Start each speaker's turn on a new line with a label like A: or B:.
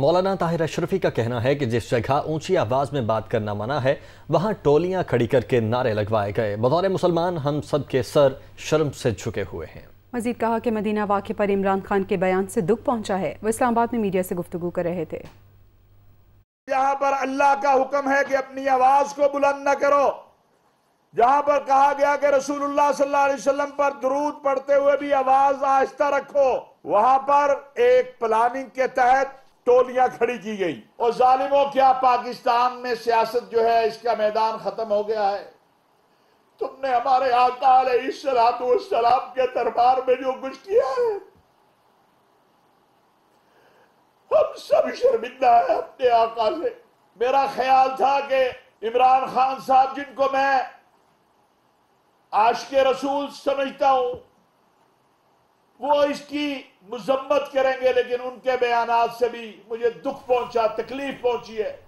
A: मौलाना ताहिर अशरफी का कहना है कि जिस जगह ऊँची आवाज़ में बात करना मना है वहाँ टोलियाँ खड़ी करके नारे लगवाए गए। बतौर मुसलमान हम सब के सर शर्म से झुके हुए हैं।
B: मजीद कहा कि मदीना वाक़े पर इमरान खान के बयान से दुख पहुँचा है। वो इस्लामाबाद में मीडिया से गुफ्तु कर रहे थे।
C: जहाँ पर अल्लाह का हुक्म है कि अपनी आवाज़ को बुलंद न करो। जहाँ पर कहा गया कि रसूलुल्लाह सल्लल्लाहु अलैहि वसल्लम पर दरूद पढ़ते हुए भी आवाज़ आहिस्ता रखो वहाँ पर एक प्लानिंग के तहत टोलियाँ खड़ी की गई। और जालिमों क्या पाकिस्तान में सियासत जो है, इसका मैदान खत्म हो गया है? तुमने हमारे आका सलाम के दरबार में जो कुछ किया है, हम सब शर्मिंदा है अपने आका से। मेरा ख्याल था कि इमरान खान साहब, जिनको मैं आज के रसूल समझता हूँ वो इसकी मजम्मत करेंगे, लेकिन उनके बयान से भी मुझे दुख पहुँचा, तकलीफ़ पहुँची है।